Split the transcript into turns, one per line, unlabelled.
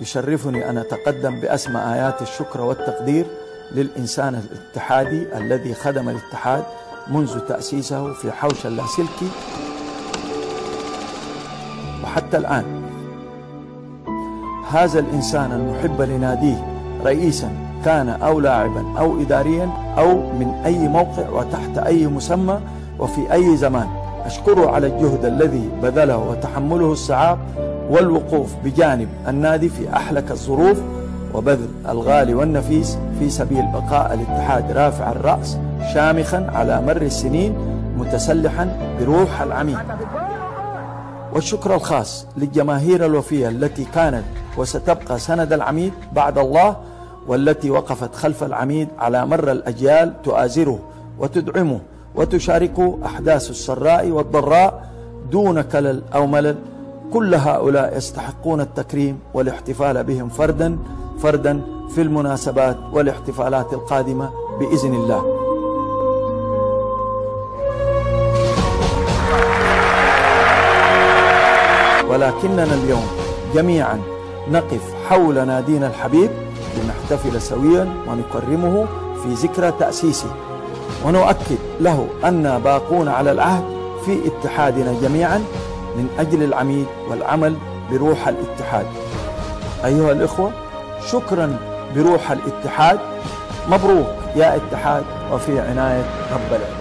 يشرفني أن أتقدم بأسمى آيات الشكر والتقدير للإنسان الاتحادي الذي خدم الاتحاد منذ تأسيسه في حوش اللاسلكي. وحتى الآن هذا الإنسان المحب لناديه رئيسا كان أو لاعبا أو إداريا أو من أي موقع وتحت أي مسمى وفي أي زمان. أشكره على الجهد الذي بذله وتحمله الصعاب والوقوف بجانب النادي في أحلك الظروف وبذل الغالي والنفيس في سبيل بقاء الاتحاد. رافع الرأس شامخا على مر السنين متسلحا بروح العميد والشكر الخاص للجماهير الوفية التي كانت وستبقى سند العميد بعد الله والتي وقفت خلف العميد على مر الأجيال تؤازره وتدعمه وتشاركه أحداث السراء والضراء دون كلل أو ملل. كل هؤلاء يستحقون التكريم والاحتفال بهم فردا فردا في المناسبات والاحتفالات القادمة بإذن الله. ولكننا اليوم جميعا نقف حول نادينا الحبيب لنحتفل سويا ونكرمه في ذكرى تأسيسه. ونؤكد له أن باقون على العهد في اتحادنا جميعا من أجل العميد والعمل بروح الاتحاد. أيها الإخوة شكرا بروح الاتحاد. مبروك يا اتحاد وفي عناية رب العالمين.